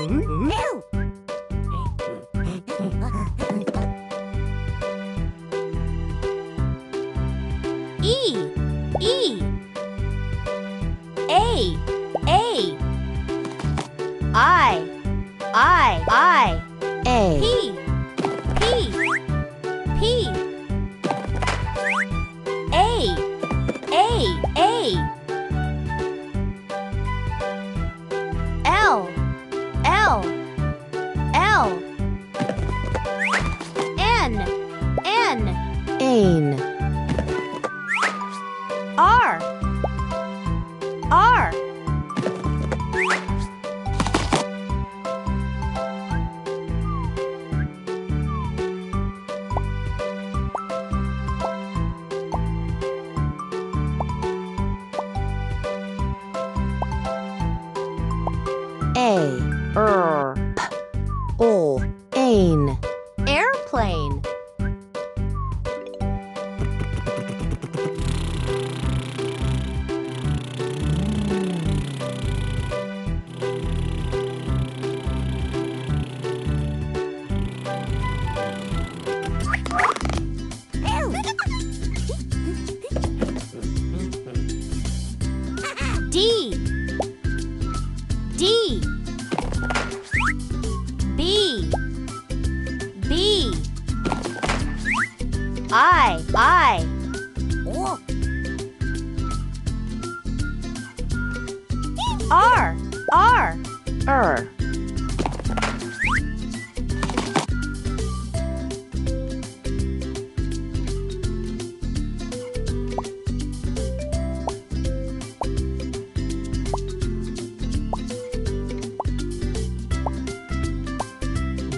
E E A A I I I A. P P P L. L. N. N. Ain. R. R. A. D. D. B. B. I. I. R. R.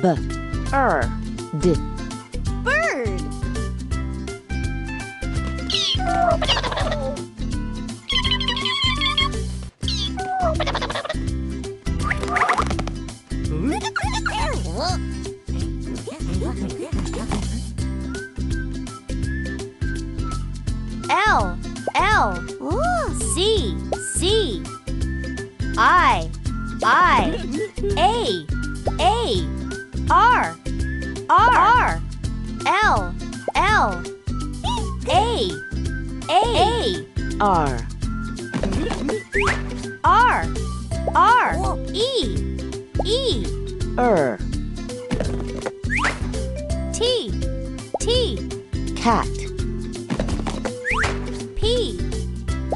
B. Er. D. bird. L. L. C. C. I I L A A R. R R E E Er. T T Cat. P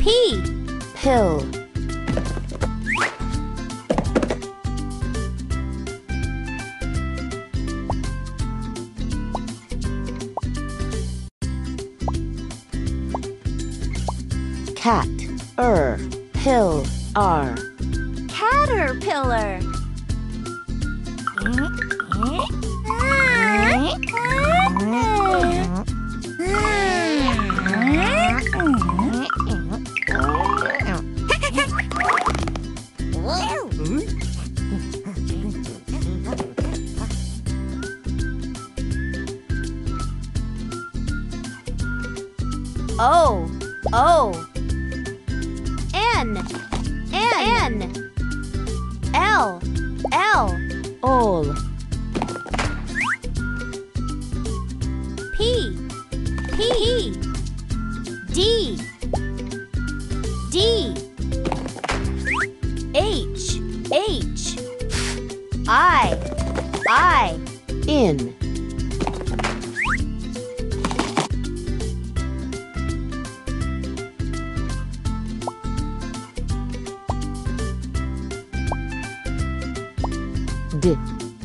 P Pill. Cat. Er. Pill. R. Caterpillar Oh, O N. N. L. L. All. P. P. D. D. H. H. I. I. In.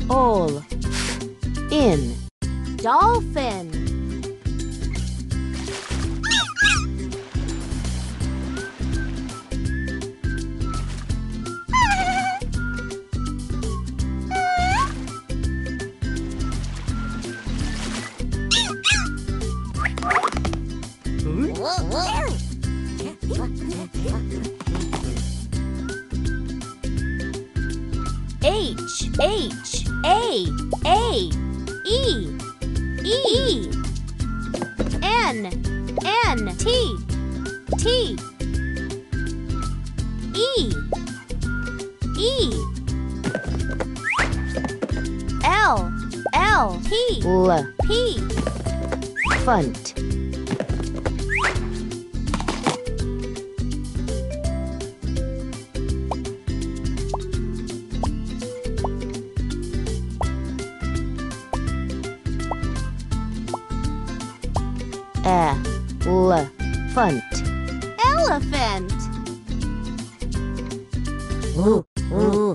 All. In. Dolphin H H A A E E N N T T E E L L P L. P Funt. Elephant. elephant Ooh, ooh.